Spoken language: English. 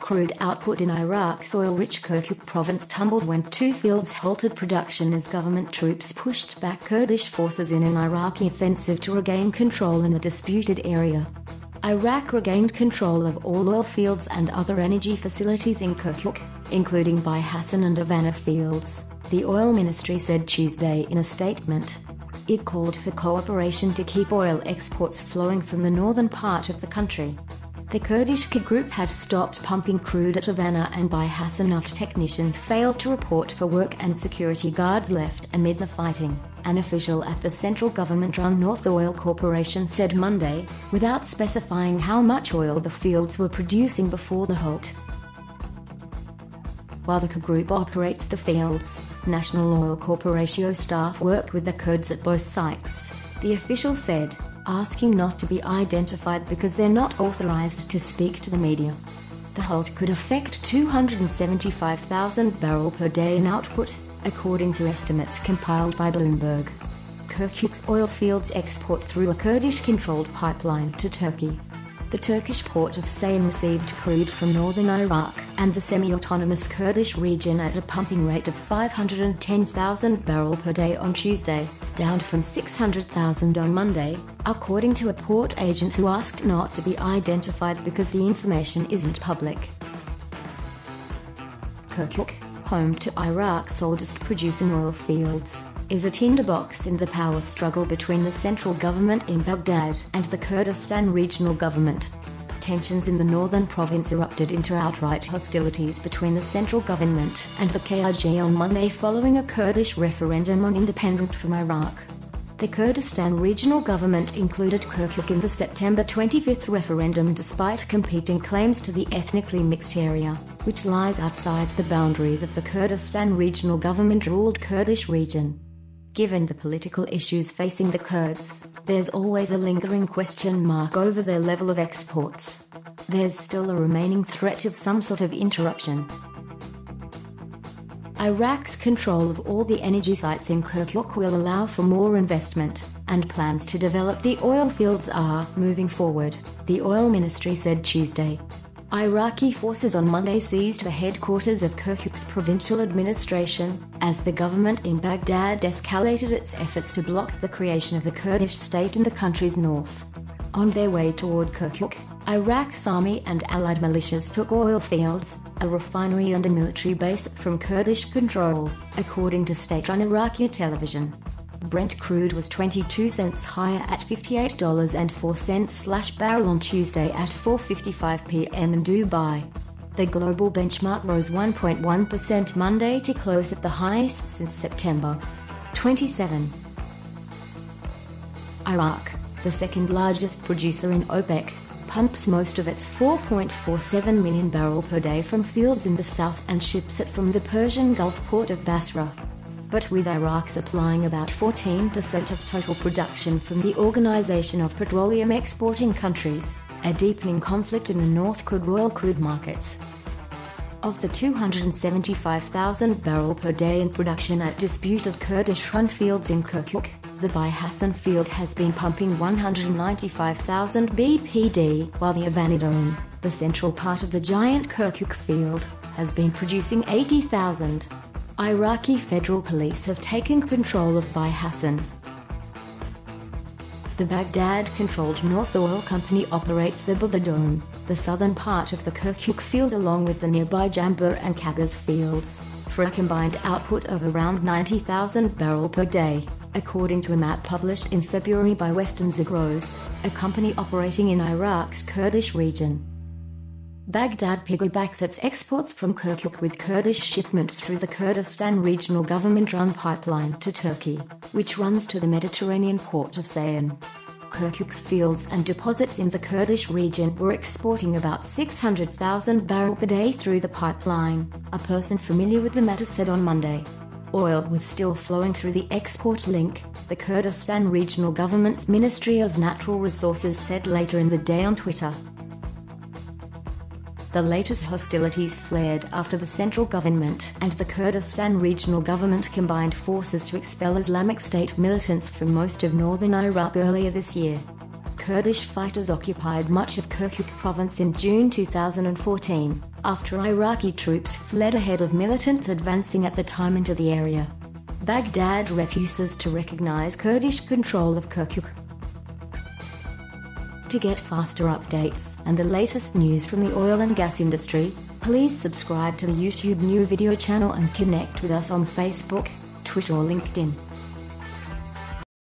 Crude output in Iraq's oil-rich Kirkuk province tumbled when two fields halted production as government troops pushed back Kurdish forces in an Iraqi offensive to regain control in the disputed area. Iraq regained control of all oil fields and other energy facilities in Kirkuk, including Bai Hassan and Avana fields, the oil ministry said Tuesday in a statement. It called for cooperation to keep oil exports flowing from the northern part of the country. The Kurdish KAR group had stopped pumping crude at Avana and Bai Hassan after technicians failed to report for work and security guards left amid the fighting an official at the central government-run North Oil Corporation said Monday, without specifying how much oil the fields were producing before the halt. While the KAR group operates the fields, National Oil Corporation staff work with the Kurds at both sites, the official said, asking not to be identified because they're not authorized to speak to the media. The halt could affect 275,000 barrel per day in output, according to estimates compiled by Bloomberg. Kirkuk's oil fields export through a Kurdish-controlled pipeline to Turkey. The Turkish port of Ceyhan received crude from northern Iraq and the semi-autonomous Kurdish region at a pumping rate of 510,000 barrel per day on Tuesday, down from 600,000 on Monday, according to a port agent who asked not to be identified because the information isn't public. Kirkuk, home to Iraq's oldest producing oil fields, is a tinderbox in the power struggle between the central government in Baghdad and the Kurdistan regional government. Tensions in the northern province erupted into outright hostilities between the central government and the KRG on Monday following a Kurdish referendum on independence from Iraq. The Kurdistan regional government included Kirkuk in the September 25 referendum despite competing claims to the ethnically mixed area, which lies outside the boundaries of the Kurdistan regional government-ruled Kurdish region. Given the political issues facing the Kurds, there's always a lingering question mark over their level of exports. There's still a remaining threat of some sort of interruption. Iraq's control of all the energy sites in Kirkuk will allow for more investment, and plans to develop the oil fields are moving forward, the oil ministry said Tuesday. Iraqi forces on Monday seized the headquarters of Kirkuk's provincial administration, as the government in Baghdad escalated its efforts to block the creation of a Kurdish state in the country's north. On their way toward Kirkuk, Iraq's army and allied militias took oil fields, a refinery and a military base from Kurdish control, according to state-run Iraqi television. Brent crude was 22 cents higher at $58.04 slash barrel on Tuesday at 4.55 p.m. in Dubai. The global benchmark rose 1.1% Monday to close at the highest since September 27. Iraq, the second largest producer in OPEC, pumps most of its 4.47 million barrel per day from fields in the south and ships it from the Persian Gulf port of Basra. But with Iraq supplying about 14% of total production from the Organization of Petroleum Exporting Countries, a deepening conflict in the North could roil crude markets. Of the 275,000 barrel per day in production at disputed Kurdish-run fields in Kirkuk, the Bai Hassan field has been pumping 195,000 BPD, while the Avana Dome, the central part of the giant Kirkuk field, has been producing 80,000. Iraqi federal police have taken control of Bai Hassan. The Baghdad-controlled North Oil Company operates the Baba Dome, the southern part of the Kirkuk field along with the nearby Jambur and Khabbaz fields, for a combined output of around 90,000 barrel per day, according to a map published in February by Western Zagros, a company operating in Iraq's Kurdish region. Baghdad piggybacks its exports from Kirkuk with Kurdish shipment through the Kurdistan Regional Government-run pipeline to Turkey, which runs to the Mediterranean port of Ceyhan. Kirkuk's fields and deposits in the Kurdish region were exporting about 600,000 barrel per day through the pipeline, a person familiar with the matter said on Monday. Oil was still flowing through the export link, the Kurdistan Regional Government's Ministry of Natural Resources said later in the day on Twitter. The latest hostilities flared after the central government and the Kurdistan regional government combined forces to expel Islamic State militants from most of northern Iraq earlier this year. Kurdish fighters occupied much of Kirkuk province in June 2014, after Iraqi troops fled ahead of militants advancing at the time into the area. Baghdad refuses to recognize Kurdish control of Kirkuk. To get faster updates and the latest news from the oil and gas industry, please subscribe to the YouTube new video channel and connect with us on Facebook, Twitter or LinkedIn.